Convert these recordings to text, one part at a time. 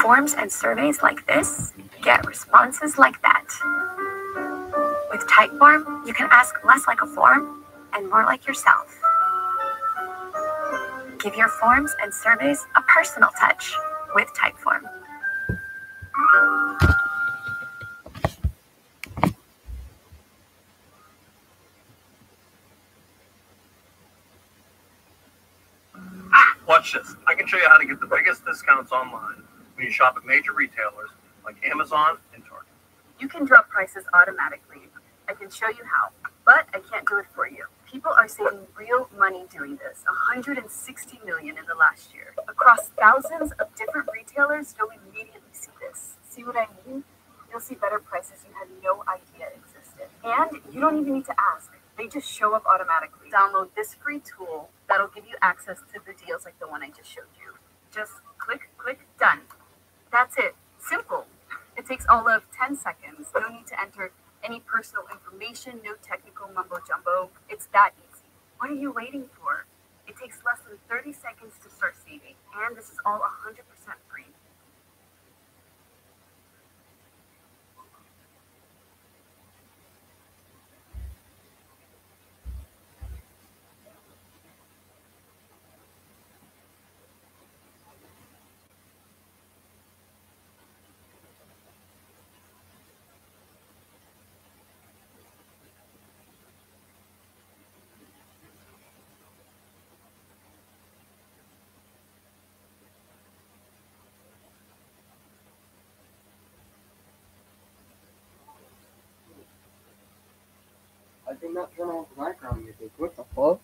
Forms and surveys like this get responses like that. With Typeform, you can ask less like a form and more like yourself. Give your forms and surveys a personal touch with Typeform. Ah, watch this. I can show you how to get the biggest discounts online when you shop at major retailers like Amazon and Target. You can drop prices automatically. I can show you how, but I can't do it for you. People are saving real money doing this 160 million in the last year. Across thousands of different retailers, you'll immediately see this. See what I mean? You'll see better prices you had no idea existed. And you don't even need to ask, they just show up automatically. Download this free tool that'll give you access to the deals like the one I just showed you. Just click, click, done. That's it. Simple. It takes all of 10 seconds. No need to enter any personal information, no technical mumbo jumbo. It's that easy. What are you waiting for? It takes less than 30 seconds to start saving, and this is all 100% free. I did not turn off the background music. What the fuck?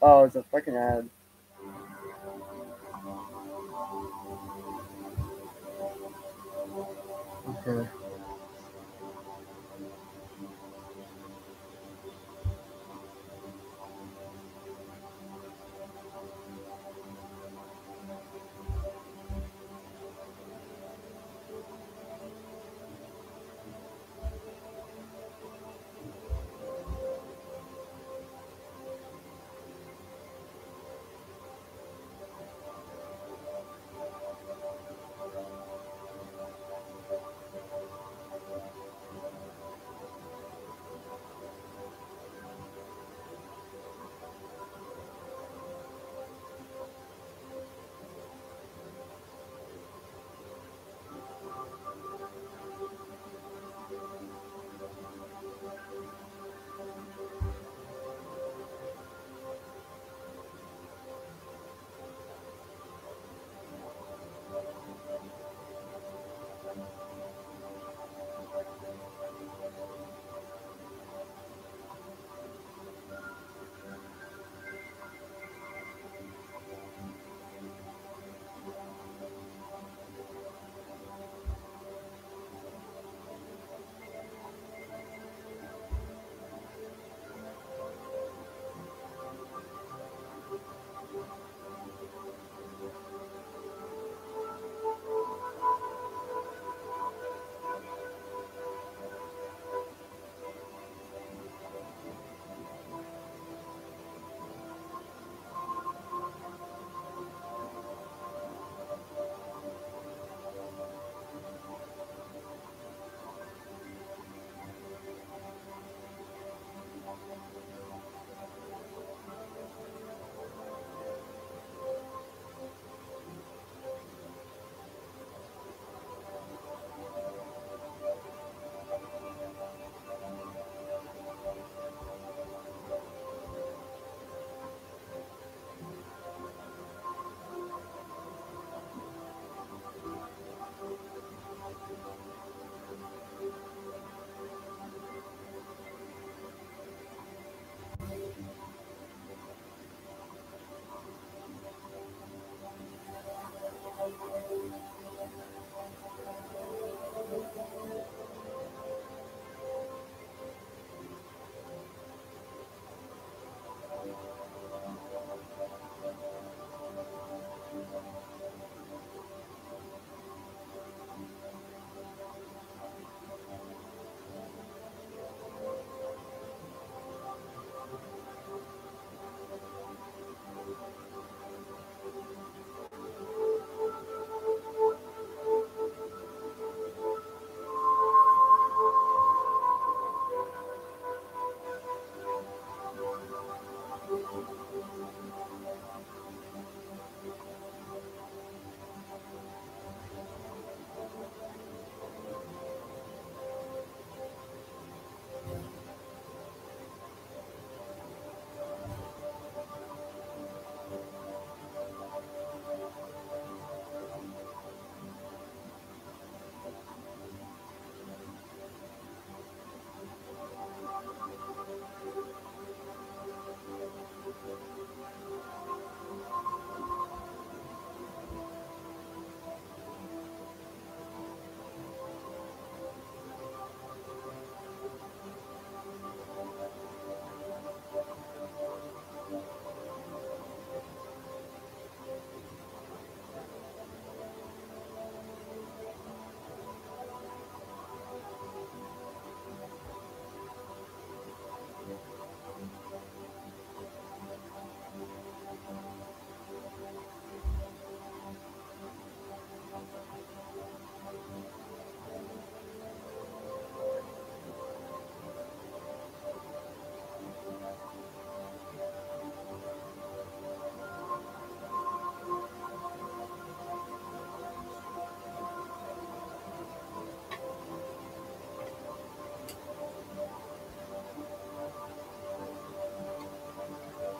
Oh, it's a fucking ad. Okay.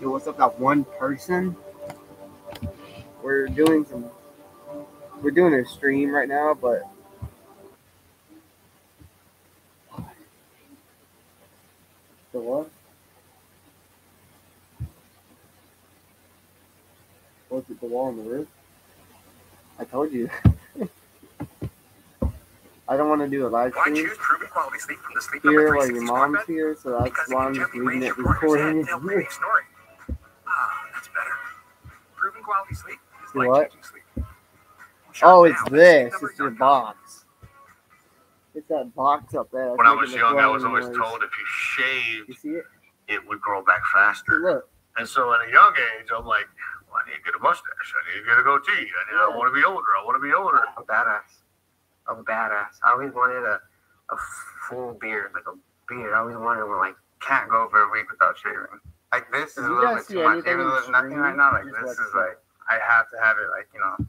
Yo, what's up, that one person? We're doing some. We're doing a stream right now, but. The what? What's it, the wall on the roof? I told you. I don't want to do a live Why stream choose proven quality sleep from the Sleep here while your mom's here, so that's why I'm just leaving it recording. sleep is Do like what? changing sleep. Shop Oh, it's this. It's your box. It's that box up there. When I was young, I was always noise. told if you You shaved, see it? it would grow back faster. look. And so at a young age, I'm like, well, I need to get a mustache. I need to get a goatee. I, need, I want to be older. I want to be older. a badass. I'm a badass. I always wanted a, a full beard, like a beard. I always wanted one. Like can't go for a week without shaving. Like this is If a little bit too much. anything Even though there's nothing right now, like this is like I have to have it. Like you know.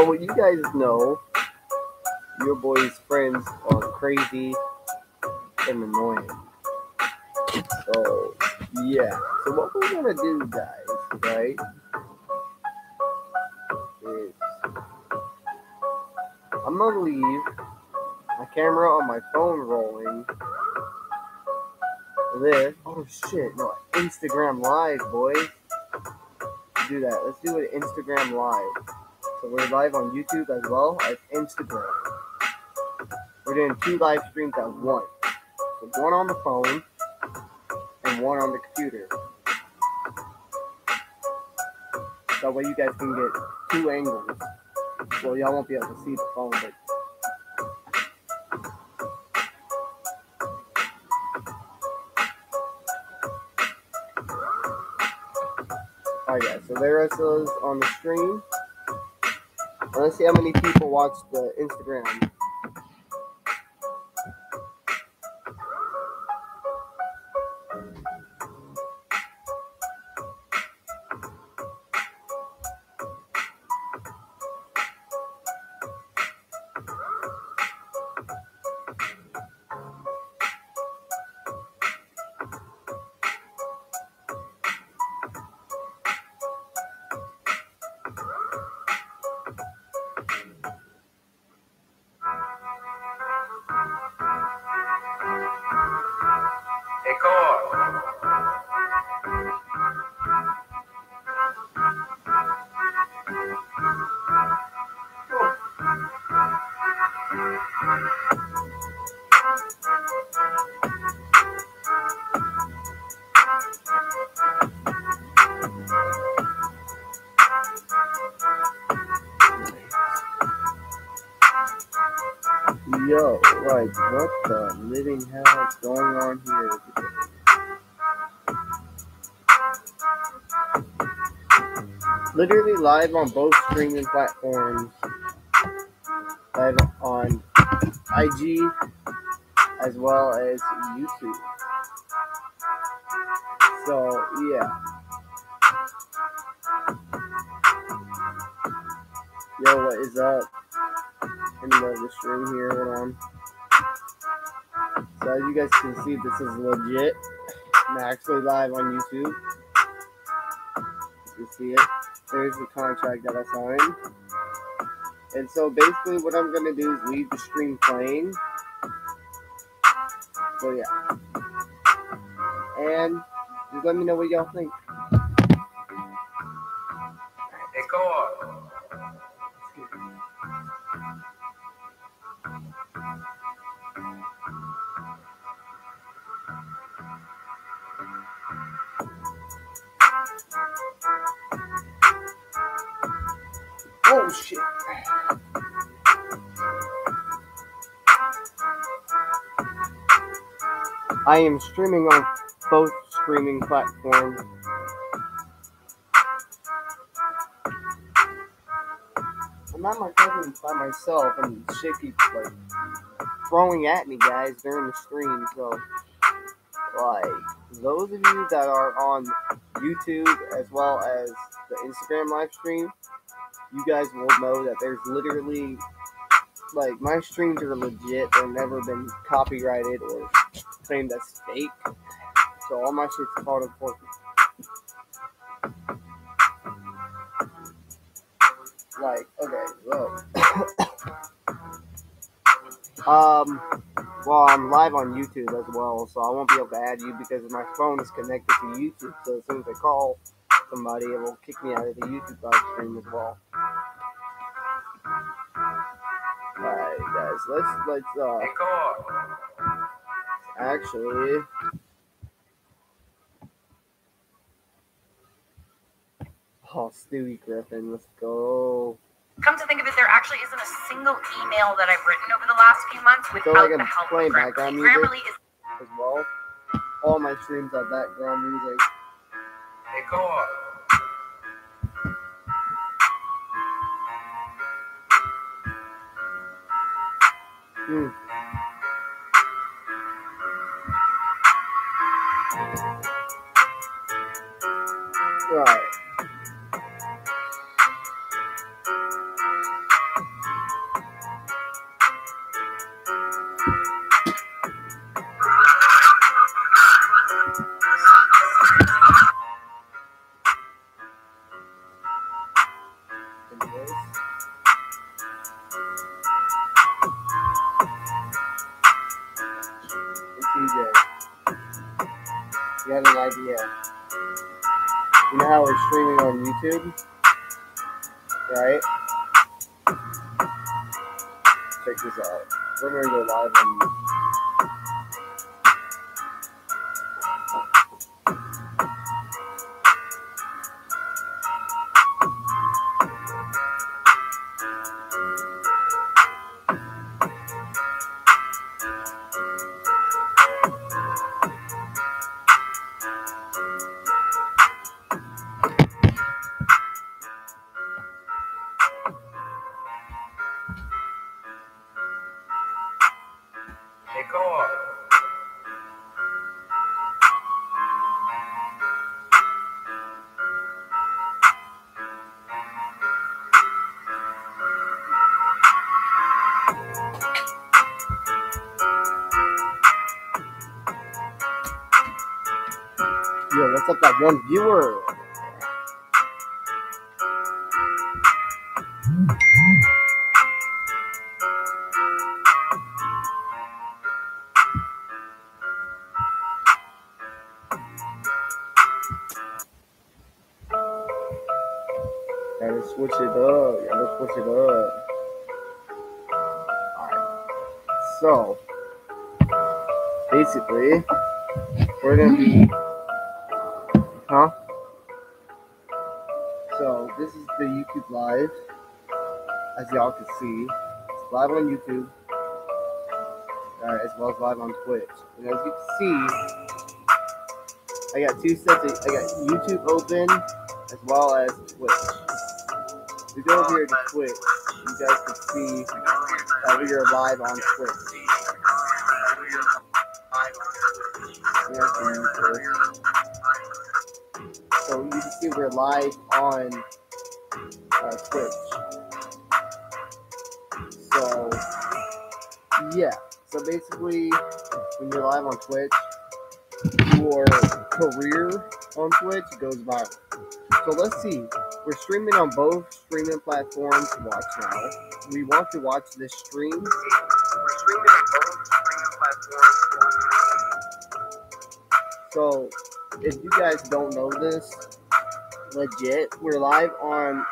So you guys know your boy's friends are crazy and annoying. So Yeah. So what we're gonna do, guys, right? I'm gonna leave my camera on my phone rolling. This. Oh shit! No, Instagram Live, boys. Do that. Let's do an Instagram Live. So we're live on YouTube as well as Instagram. We're doing two live streams at once. So one on the phone and one on the computer. That way you guys can get two angles. Well, y'all won't be able to see the phone, but Alright guys, so there is on the stream. Let's see how many people watch the Instagram. Literally live on both streaming platforms. Live on IG as well as YouTube. So, yeah. Yo, what is up? in the middle of the stream here. Hold on. So as you guys can see, this is legit. I'm actually live on YouTube. You see it. There's the contract that I signed. And so basically what I'm gonna do is leave the stream playing. So yeah. And just let me know what y'all think. Oh shit. I am streaming on both streaming platforms. I'm at my cousin's by myself and shit keeps like throwing at me guys during the stream, so like those of you that are on YouTube as well as the Instagram live stream, you guys will know that there's literally like my streams are legit. They've never been copyrighted or claimed as fake. So all my shit's called important. Like, okay, look. um well I'm live on YouTube as well, so I won't be able to add you because my phone is connected to YouTube, so as soon as I call somebody it will kick me out of the YouTube live stream as well. Alright guys, let's let's uh actually Oh Stewie Griffin, let's go. Come to think of it, there actually isn't a single email that I've written over the last few months So without like the help of playing Grammarly. Grammarly is as well. All my streams have background music. Hmm. Right. Right? Check this out. We're gonna go live on Off. Yo, what's up, that one viewer? YouTube live, as y'all can see. It's live on YouTube, uh, as well as live on Twitch. And as you can see, I got two sets. Of, I got YouTube open as well as Twitch. If you go over here to Twitch, you guys can see that we are live on Twitch. So you can see we're live on Twitch. So yeah. So basically, when you're live on Twitch, your career on Twitch goes viral. So let's see. We're streaming on both streaming platforms watch now. We want to watch this stream. We're streaming on both streaming platforms to watch now. So if you guys don't know this, legit, we're live on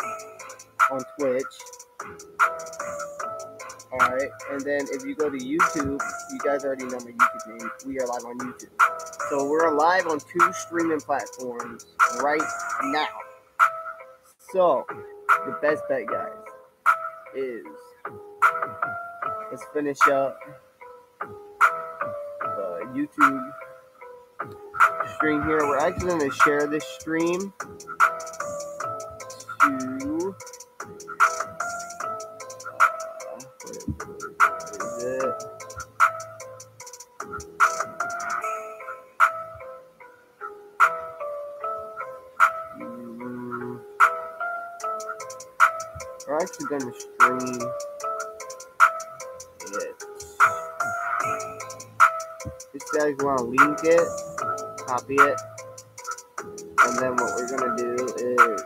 on Twitch. Alright, and then if you go to YouTube, you guys already know my YouTube name. We are live on YouTube. So we're live on two streaming platforms right now. So the best bet, guys, is let's finish up the YouTube stream here. We're actually going to share this stream to. Going to stream. If you guys want to link it, copy it, and then what we're gonna do is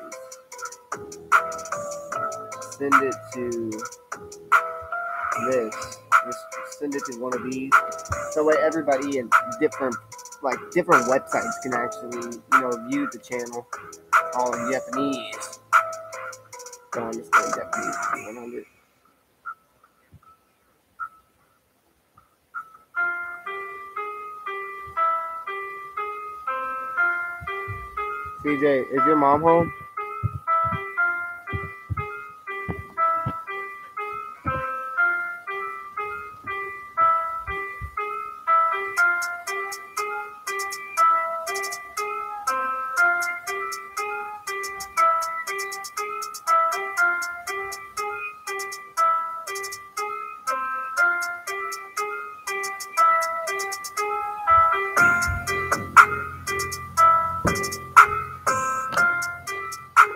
send it to this. Just send it to one of these. So way everybody in different like different websites can actually, you know, view the channel all in Japanese. Don't understand Japanese 100. CJ, is your mom home?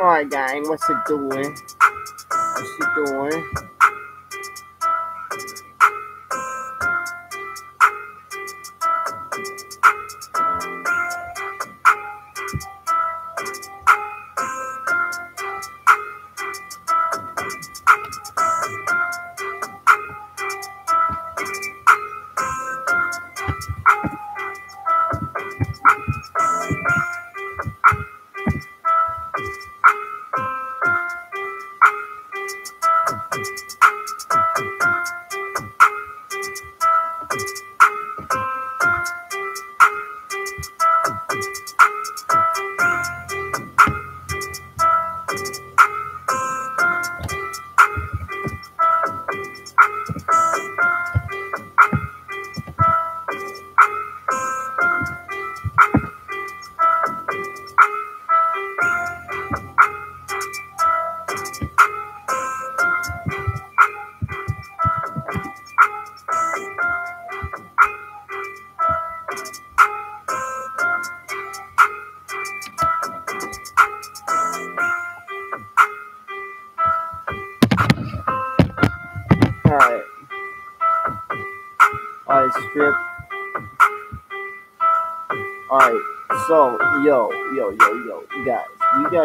Alright, gang, what's it doing? What's it doing?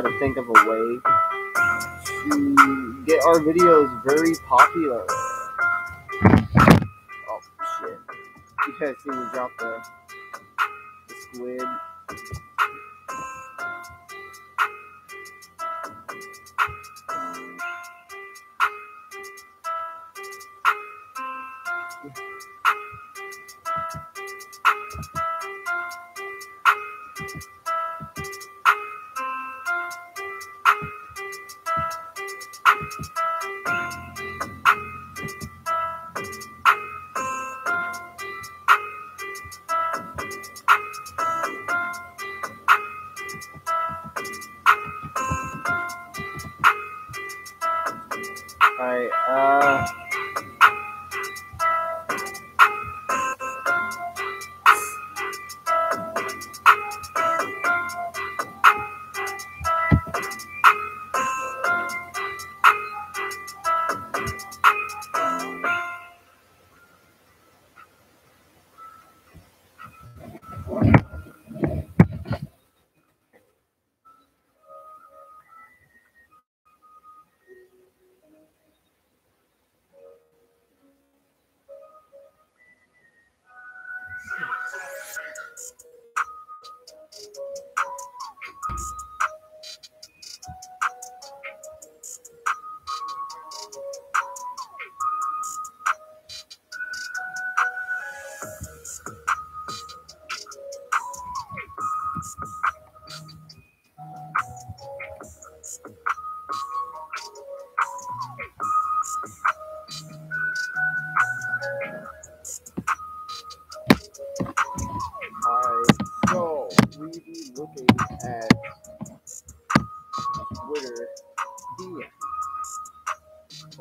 We gotta think of a way to get our videos very popular. Oh, shit. You guys see me drop the, the squid?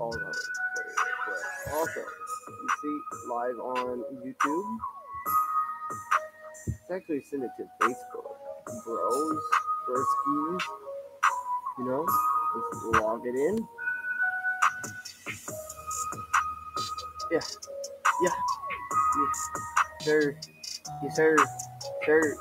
Also you see live on YouTube. It's actually send it to Facebook. Bros, broskies, you know, just log it in. Yeah, yeah, yes, sir. Yes, sir. Sir.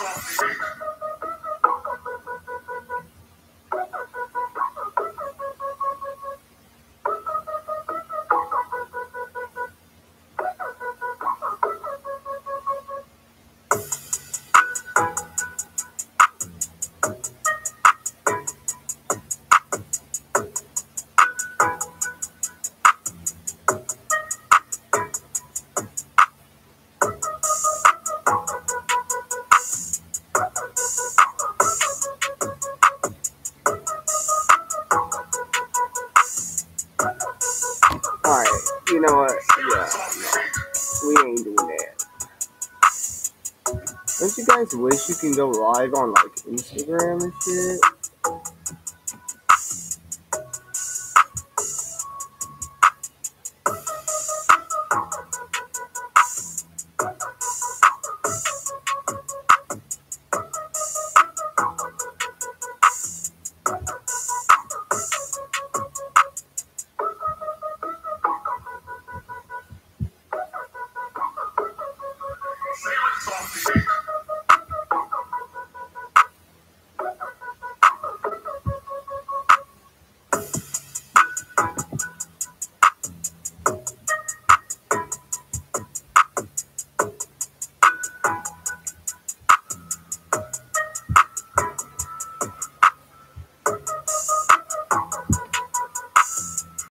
Alright, ain't doing that. Don't you guys wish you can go live on like Instagram and shit?